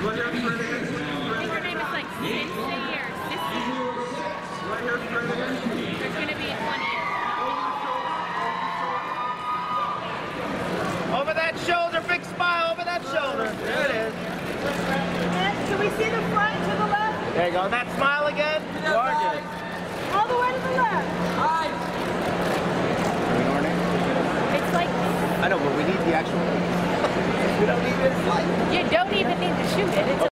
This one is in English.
Over that shoulder, big smile over that shoulder. There it is. And can we see the front to the left? There you go. That smile again. Gorgeous. All the way to the left. It's like I know, but we need the actual. we don't need this light. Need to shoot it. It's